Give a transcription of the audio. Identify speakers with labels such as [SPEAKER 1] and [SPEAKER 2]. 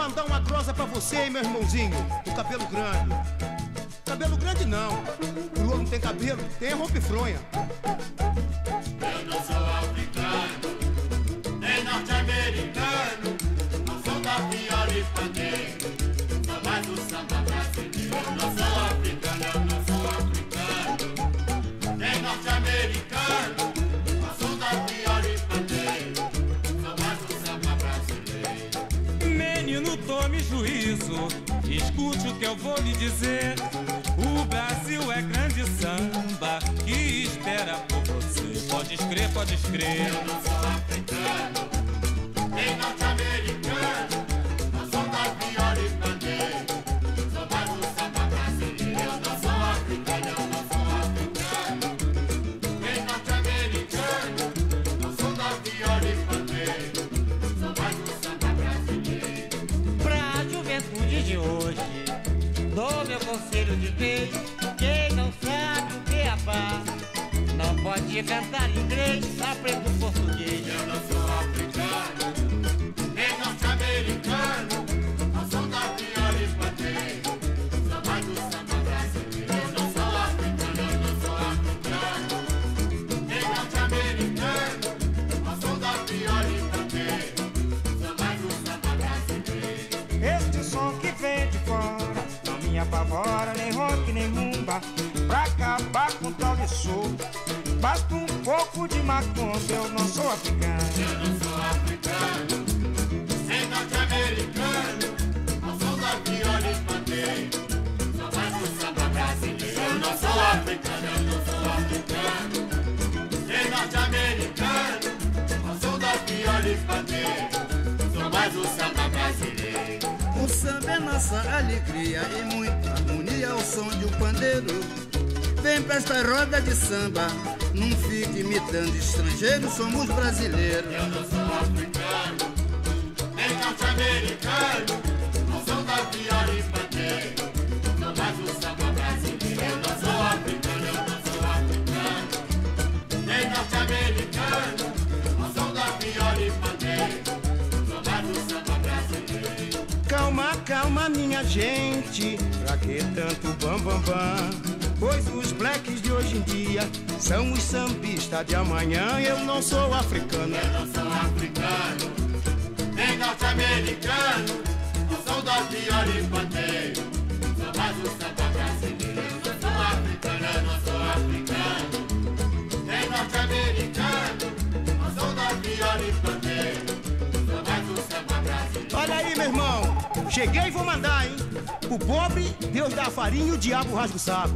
[SPEAKER 1] mandar uma grossa pra você meu irmãozinho, o cabelo grande. Cabelo grande não. O Lula não tem cabelo, tem a rompe fronha.
[SPEAKER 2] Eu não sou africano, nem norte-americano, não sou da viola espandeiro, sou mais o samba brasileiro. Eu não sou africano, eu não sou africano, nem norte-americano,
[SPEAKER 3] Juízo, escute o que eu vou lhe dizer. O Brasil é grande samba que espera por você. Pode escrever, pode escrever.
[SPEAKER 2] Eu não sou africano, nem norte-americano,
[SPEAKER 4] dou meu conselho de vez. Quem não sabe o que é a paz, não pode cantar inglês, aprenda o português.
[SPEAKER 2] Eu não sou africano, nem
[SPEAKER 5] rumba. Pra acabar com tal de basta um pouco de macumba. Eu não sou africano.
[SPEAKER 2] Eu não sou africano,
[SPEAKER 6] nossa alegria e muita harmonia ao som de um pandeiro. Vem pra esta roda de samba, não fique imitando estrangeiros, somos brasileiros.
[SPEAKER 2] Eu não sou africano, nem norte-americano,
[SPEAKER 1] minha gente. Pra que tanto bam bam bam? Pois os blacks de hoje em dia são os sambistas de amanhã. Eu não sou africano.
[SPEAKER 2] Eu não sou africano, nem norte-americano, não sou da viola
[SPEAKER 1] Cheguei e vou mandar, hein? O pobre, Deus dá farinha e o diabo rasga o saco.